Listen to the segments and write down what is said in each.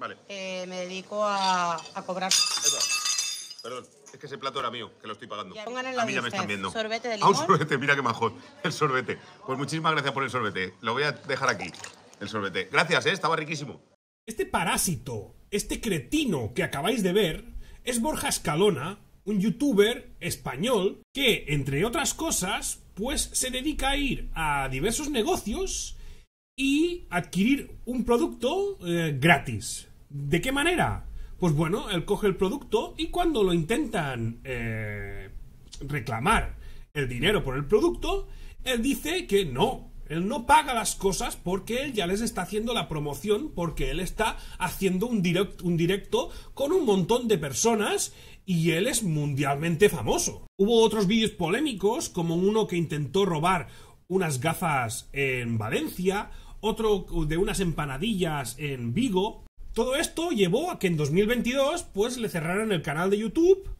Vale. Eh, me dedico a, a cobrar. Perdón, es que ese plato era mío, que lo estoy pagando. Ya, pongan en A mí ya me están viendo. Sorbete de Ah, un limón. sorbete, mira qué majón. El sorbete. Pues muchísimas gracias por el sorbete. Lo voy a dejar aquí, el sorbete. Gracias, ¿eh? Estaba riquísimo. Este parásito, este cretino que acabáis de ver, es Borja Escalona, un youtuber español que, entre otras cosas, pues se dedica a ir a diversos negocios y adquirir un producto eh, gratis. ¿De qué manera? Pues bueno, él coge el producto y cuando lo intentan eh, reclamar el dinero por el producto, él dice que no, él no paga las cosas porque él ya les está haciendo la promoción, porque él está haciendo un, un directo con un montón de personas y él es mundialmente famoso. Hubo otros vídeos polémicos, como uno que intentó robar unas gafas en Valencia, otro de unas empanadillas en Vigo. Todo esto llevó a que en 2022 pues le cerraran el canal de YouTube,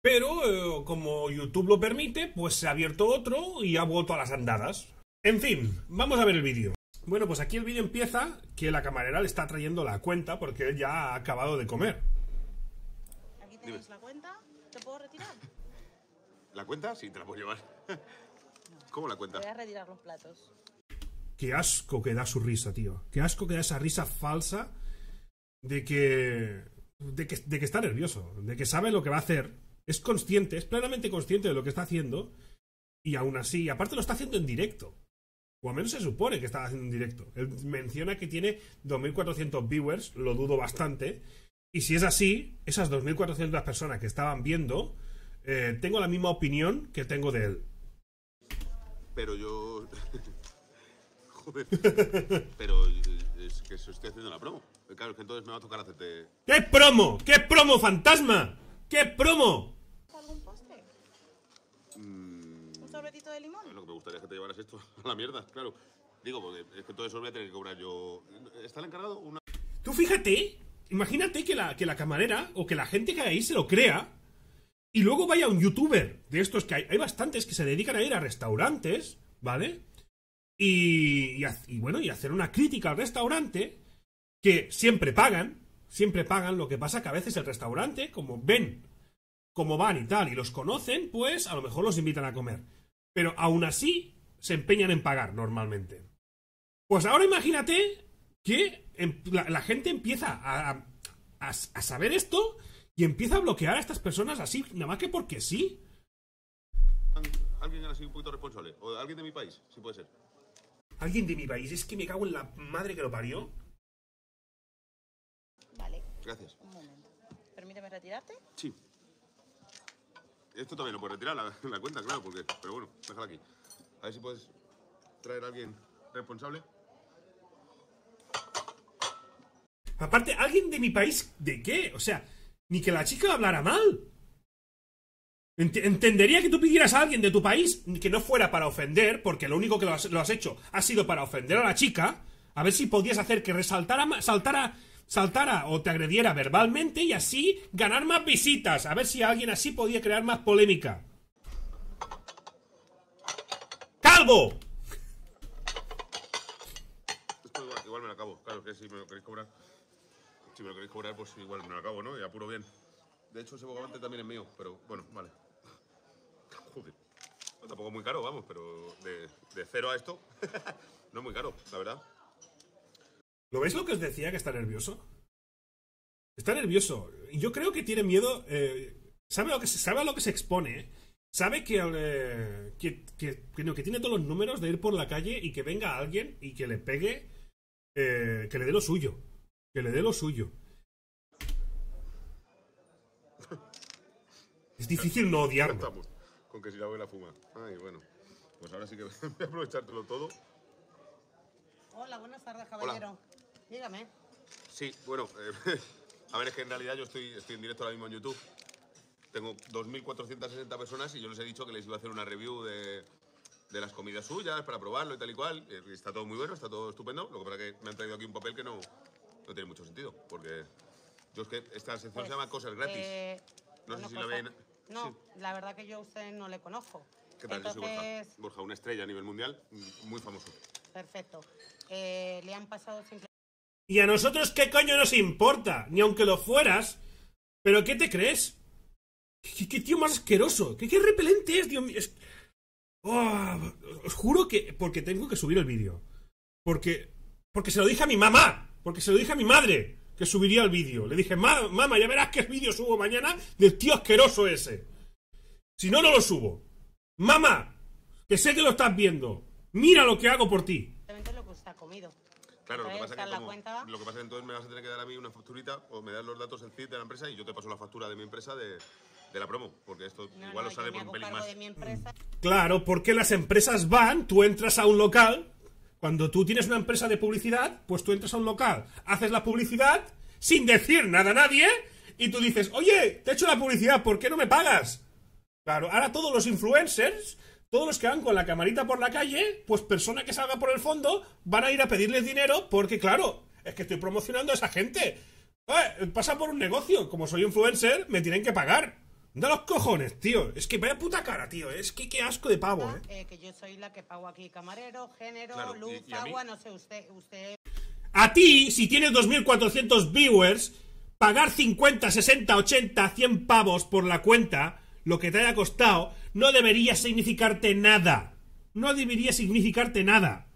pero eh, como YouTube lo permite, pues se ha abierto otro y ha vuelto a las andadas. En fin, vamos a ver el vídeo. Bueno, pues aquí el vídeo empieza que la camarera le está trayendo la cuenta porque él ya ha acabado de comer. Aquí tenéis la cuenta. ¿Te puedo retirar? ¿La cuenta? Sí, te la puedo llevar. ¿Cómo la cuenta? Voy a retirar los platos. Qué asco que da su risa, tío. Qué asco que da esa risa falsa de que, de que. de que está nervioso, de que sabe lo que va a hacer. Es consciente, es plenamente consciente de lo que está haciendo. Y aún así, aparte lo está haciendo en directo. O al menos se supone que está haciendo en directo. Él menciona que tiene 2.400 viewers, lo dudo bastante. Y si es así, esas 2.400 personas que estaban viendo, eh, tengo la misma opinión que tengo de él. Pero yo. Joder. Pero es que eso estoy haciendo la promo. Claro, es que entonces me va a tocar hacerte. ¿Qué promo? ¿Qué promo, fantasma? ¿Qué promo? ¿Algún postre? ¿Un sorbetito de limón? Lo que me gustaría es que te llevaras esto a la mierda, claro. Digo, porque es que todo eso voy a tener que cobrar yo. ¿Está el encargado? Una... Tú fíjate, imagínate que la, que la camarera o que la gente que hay ahí se lo crea y luego vaya un youtuber de estos que hay, hay bastantes que se dedican a ir a restaurantes, ¿vale? Y, y, bueno, y hacer una crítica al restaurante que siempre pagan, siempre pagan, lo que pasa que a veces el restaurante, como ven cómo van y tal, y los conocen, pues a lo mejor los invitan a comer. Pero aún así se empeñan en pagar normalmente. Pues ahora imagínate que em- la, gente empieza a, a- a saber esto y empieza a bloquear a estas personas así, nada más que porque sí. Alguien así un poquito responsable. O alguien de mi país, si puede ser. Alguien de mi país, es que me cago en la madre que lo parió. Vale, Gracias. un momento. Permíteme retirarte. Sí. Esto también lo puedes retirar, la, la cuenta, claro, porque. Pero bueno, déjala aquí. A ver si puedes traer a alguien responsable. Aparte, alguien de mi país, ¿de qué? O sea, ni que la chica hablara mal. Ent- entendería que tú pidieras a alguien de tu país que no fuera para ofender, porque lo único que lo has, lo has hecho ha sido para ofender a la chica, a ver si podías hacer que resaltara, saltara, saltara o te agrediera verbalmente y así ganar más visitas, a ver si alguien así podía crear más polémica. ¡Calvo! Esto igual, igual me lo acabo. Claro, que si me lo queréis cobrar. Si me lo queréis cobrar, pues igual me lo acabo, ¿no? Y apuro bien. De hecho, ese bogavante también es mío, pero bueno, vale. Joder. No, tampoco muy caro, vamos, pero de, de cero a esto, no es muy caro, la verdad. ¿Lo veis lo que os decía que está nervioso? Está nervioso. Y yo creo que tiene miedo. eh, sabe, lo que se, sabe a lo que se expone. Sabe que, eh, que, que, que no, que tiene todos los números de ir por la calle y que venga alguien y que le pegue. eh, que le dé lo suyo. Que le dé lo suyo. Es difícil no odiarlo. Con que si la abuela fuma. Ay, bueno. Pues ahora sí que voy a aprovechártelo todo. Hola, buenas tardes, caballero. Dígame. Sí, bueno, eh, a ver, es que en realidad yo estoy, estoy en directo ahora mismo en YouTube. Tengo 2.460 personas y yo les he dicho que les iba a hacer una review de, de las comidas suyas para probarlo y tal y cual. Y está todo muy bueno, está todo estupendo. Lo que pasa es que me han traído aquí un papel que no, no tiene mucho sentido. Porque yo es que esta sección se llama Cosas Gratis. Eh, No sé si la ven- No, sí. la verdad que yo a usted no le conozco. ¿Qué tal? Yo soy Borja. Borja, una estrella a nivel mundial, muy famoso. perfecto. Eh, le han pasado simplemente ¿Y a nosotros qué coño nos importa? Ni aunque lo fueras. ¿Pero qué te crees? ¿Qué, qué tío más asqueroso? ¿Qué, qué repelente es, Dios mío? Es- Oh, os juro que... Porque tengo que subir el vídeo. Porque... Porque se lo dije a mi mamá. Porque se lo dije a mi madre. Que subiría el vídeo. Le dije, "Ma- mamá, ya verás qué vídeo subo mañana del tío asqueroso ese. Si no, no lo subo. Mamá, que sé que lo estás viendo. Mira lo que hago por ti. Lo que ha comido. Claro, lo que pasa es está que como- cuenta. lo que pasa es que entonces me vas a tener que dar a mí una facturita o me das los datos del CID de la empresa y yo te paso la factura de mi empresa de, de la promo, porque esto No, igual no, os sale por un pelín más. Claro, porque las empresas van, tú entras a un local, cuando tú tienes una empresa de publicidad, pues tú entras a un local, haces la publicidad sin decir nada a nadie y tú dices, oye, te he hecho la publicidad, ¿por qué no me pagas? Claro, ahora todos los influencers, todos los que van con la camarita por la calle, pues persona que salga por el fondo, van a ir a pedirles dinero porque, claro, es que estoy promocionando a esa gente. Eh, pasa por un negocio, como soy influencer, me tienen que pagar. Da los cojones, tío. Es que vaya puta cara, tío. Es que qué asco de pavo, eh. eh, que yo soy la que pago aquí camarero, género, Claro, y- luz, y a mí- agua, no sé, usted, usted A ti, si tienes 2.400 viewers, pagar 50, 60, 80, 100 pavos por la cuenta, lo que te haya costado, no debería significarte nada. No debería significarte nada.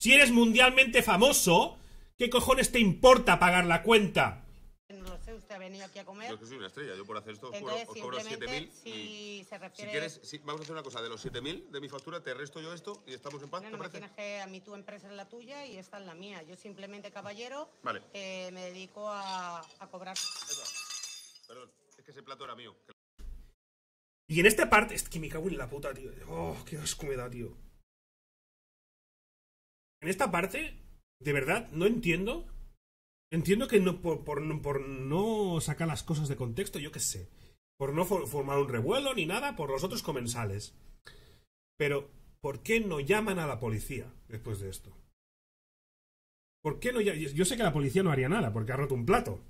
Si eres mundialmente famoso, ¿qué cojones te importa pagar la cuenta? no lo sé, usted ha venido aquí a comer. Yo es que soy una estrella, yo por hacer esto os cobro, os cobro simplemente, 7.000 si y se si refiere... quieres, si- vamos a hacer una cosa, de los 7.000 de mi factura te resto yo esto y estamos en paz, No, ¿te no, me parece? tienes que... A mí tu empresa es la tuya y esta es la mía. Yo simplemente, caballero, Vale. eh, me dedico a, a cobrar. Perdón, es que ese plato era mío. Y en esta parte, es que me cago en la puta, tío. Oh, qué asco me da, tío. En esta parte, de verdad, no entiendo. Entiendo que no, por, por por no sacar las cosas de contexto, yo qué sé. Por no for- formar un revuelo ni nada, por los otros comensales. Pero, ¿por qué no llaman a la policía después de esto? ¿Por qué no Yo sé que la policía no haría nada porque ha roto un plato.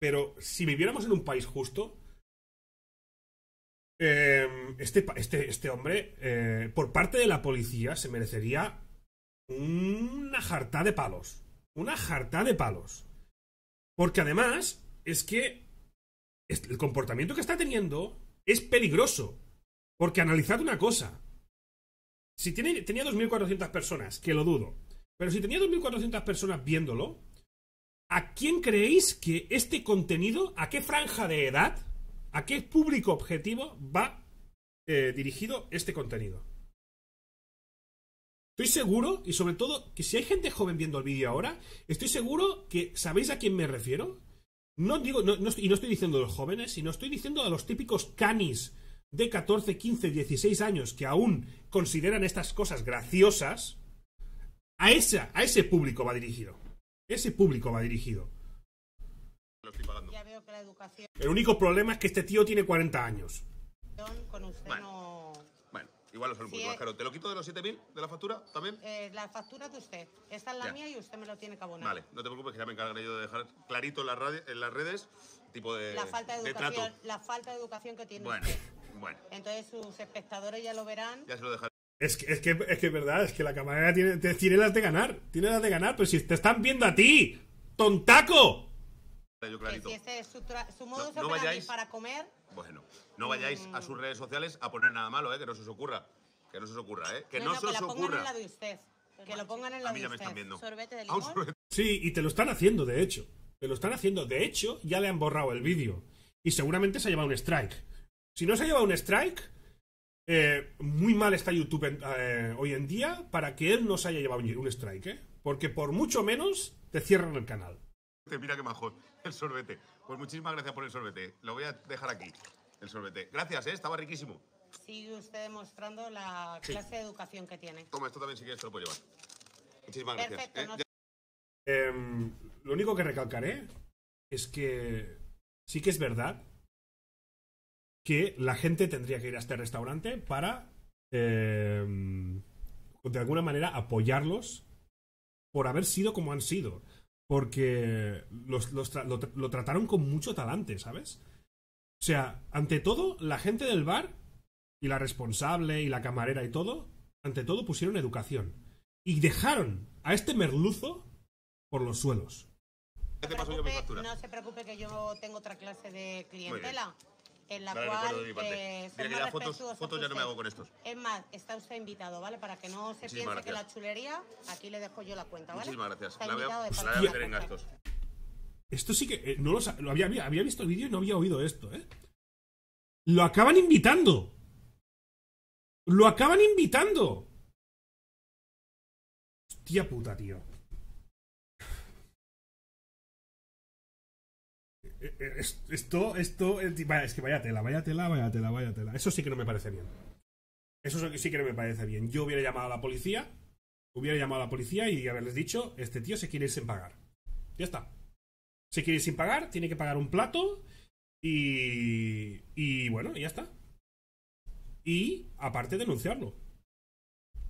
Pero si viviéramos en un país justo, eh, este, este, este hombre, eh, por parte de la policía, se merecería una jarta de palos. Una jarta de palos. Porque además, es que el comportamiento que está teniendo es peligroso. Porque analizad una cosa. Si tiene, tenía 2.400 personas, que lo dudo, pero si tenía 2.400 personas viéndolo, ¿a quién creéis que este contenido, a qué franja de edad, a qué público objetivo va eh, dirigido este contenido? Estoy seguro, y sobre todo, que si hay gente joven viendo el vídeo ahora, estoy seguro que sabéis a quién me refiero. No digo, no, no y no estoy diciendo de los jóvenes, sino estoy diciendo a los típicos canis de 14, 15, 16 años que aún consideran estas cosas graciosas. A, esa, a ese público va dirigido. Ese público va dirigido. Lo estoy pagando. Ya veo que la educación El único problema es que este tío tiene 40 años. con usted Vale. no... Bueno, igual sale Sí, más eh. caro. ¿Te lo quito de los 7.000 de la factura también? Eh, la factura de usted. Esta es la Ya. mía y usted me lo tiene que abonar. Vale, no te preocupes que ya me encargaré yo de dejar clarito en las, en las redes tipo de, La falta de de educación, trato. la falta de educación que tiene Bueno, usted. bueno, Entonces sus espectadores ya lo verán. ya se lo dejaré. Es que es, que, es que es verdad, es que la camarera tiene, tiene las de ganar. Tiene las de ganar, pero si te están viendo a ti, tontaco. Yo Que si este es su, modo No- de no operandi vayáis- para comer, Bueno, no vayáis a sus redes sociales a poner nada malo, ¿eh? Que no se os ocurra. Que no se os ocurra, ¿eh? Que no, no, se que os la pongan ocurra. en la de usted. Que lo pongan en la A mí de ya me usted. están viendo. Sorbete de Ah, limón. sorbete. Sí, y te lo están haciendo, de hecho. Te lo están haciendo. De hecho, ya le han borrado el vídeo. Y seguramente se ha llevado un strike. Si no se ha llevado un strike, eh, muy mal está YouTube en- eh, hoy en día para que él no se haya llevado un un strike, ¿eh? Porque por mucho menos te cierran el canal. Mira qué majón. El sorbete. Pues muchísimas gracias por el sorbete. Lo voy a dejar aquí. El sorbete. Gracias, ¿eh? Estaba riquísimo. Sigue usted demostrando la Sí. clase de educación que tiene. Toma, esto también si quieres te lo puedo llevar. Muchísimas gracias. ¿eh? no- Ya- Em, lo único que recalcaré es que sí que es verdad que la gente tendría que ir a este restaurante para em, de alguna manera apoyarlos por haber sido como han sido. Porque los- los tra- lo, tra- lo trataron con mucho talante, ¿sabes? O sea, ante todo, la gente del bar y la responsable y la camarera y todo, ante todo pusieron educación. Y dejaron a este merluzo por los suelos. Yo mi preocupe- no se preocupe que yo tengo otra clase de clientela en la Dale cual eh, son Mira que más ya fotos, fotos ya no me hago con estos. Es más, está usted invitado, ¿vale? Para que no se Muchísimas piense que la chulería, aquí le dejo yo la cuenta, ¿vale? Muchísimas gracias. Está La voy a, invitado de la parte voy a de meter en la gastos. Esto sí que. eh, no lo, lo había, había visto el vídeo y no había oído esto, ¿eh? Lo acaban invitando. Lo acaban invitando. Hostia puta, tío. Esto, esto, eh, es que vaya tela, vaya tela, vaya tela, vaya tela. Eso sí que no me parece bien. Eso sí que- no me parece bien. Yo hubiera llamado a la policía, hubiera llamado a la policía y haberles dicho, este tío se quiere ir sin pagar. Ya está. Se quiere ir sin pagar, tiene que pagar un plato y. Y bueno, ya está. Y aparte denunciarlo.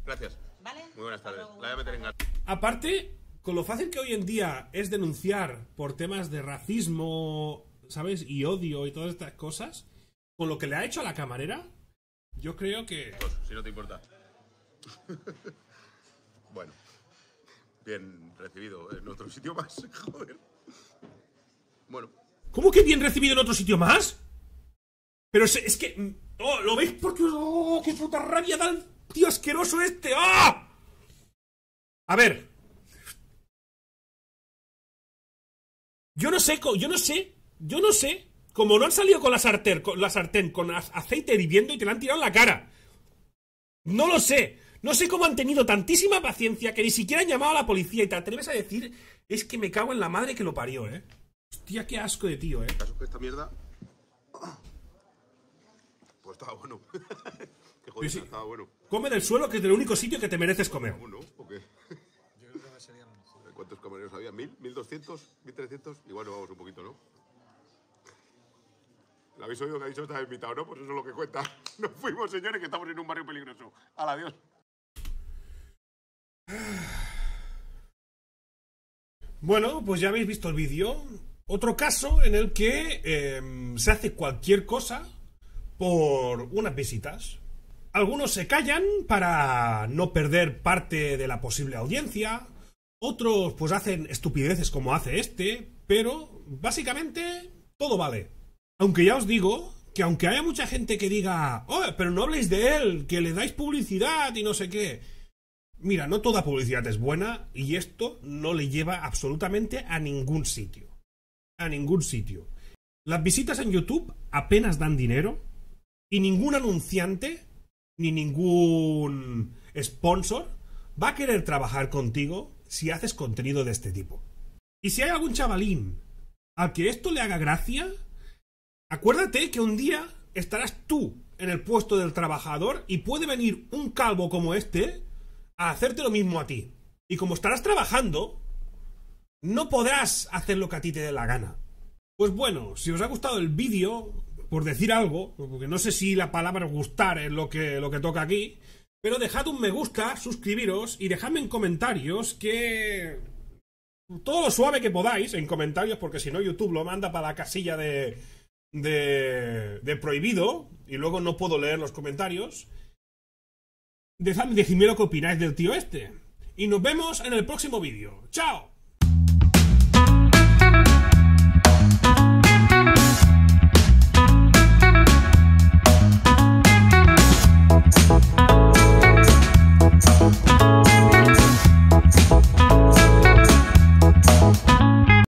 Gracias. ¿Vale? Muy buenas tardes. La voy a meter en. Aparte, con lo fácil que hoy en día es denunciar por temas de racismo, ¿sabes? Y odio y todas estas cosas, con lo que le ha hecho a la camarera, yo creo que... Dos, si no te importa. bueno. Bien recibido en otro sitio más. Joder. Bueno. ¿Cómo que bien recibido en otro sitio más? Pero se- es que... Oh, ¿Lo veis? Porque... ¡Oh, qué puta rabia da el tío asqueroso este! ¡Ah! A ver. Yo no sé, yo no sé, yo no sé. Como no han salido con la sartén, con la sartén con aceite hirviendo y te la han tirado en la cara. No lo sé. No sé cómo han tenido tantísima paciencia que ni siquiera han llamado a la policía y te atreves a decir es que me cago en la madre que lo parió, ¿eh? Hostia, qué asco de tío, ¿eh? Caso que esta mierda. Pues estaba bueno. Qué joder, Sí, estaba bueno. Come del suelo que es el único sitio que te mereces comer. ¿Uno? ¿O qué? ¿Cuántos camareros había? ¿Mil? ¿Mil doscientos? ¿Mil trescientos? Igual nos vamos un poquito, ¿no? ¿Lo habéis oído que ha dicho estaba invitado, no? Pues eso es lo que cuenta. Nos fuimos, señores, que estamos en un barrio peligroso. Al adiós. Bueno, pues ya habéis visto el vídeo. Otro caso en el que em, se hace cualquier cosa por unas visitas. Algunos se callan para no perder parte de la posible audiencia. Otros pues hacen estupideces como hace este. Pero básicamente todo vale. Aunque ya os digo que aunque haya mucha gente que diga, oh, pero no habléis de él, que le dais publicidad y no sé qué. Mira, no toda publicidad es buena y esto no le lleva absolutamente a ningún sitio. A ningún sitio. Las visitas en YouTube apenas dan dinero y ningún anunciante ni ningún sponsor va a querer trabajar contigo si haces contenido de este tipo. Y si hay algún chavalín al que esto le haga gracia, acuérdate que un día estarás tú en el puesto del trabajador y puede venir un calvo como este a hacerte lo mismo a ti. Y como estarás trabajando, no podrás hacer lo que a ti te dé la gana. Pues bueno, si os ha gustado el vídeo, por decir algo, porque no sé si la palabra gustar es lo que, lo que toca aquí, pero dejad un me gusta, suscribiros y dejadme en comentarios que... Todo lo suave que podáis en comentarios, porque si no YouTube lo manda para la casilla de, de, de prohibido y luego no puedo leer los comentarios. Dejadme, decidme lo que opináis del tío este. Y nos vemos en el próximo vídeo. ¡Chao! Thank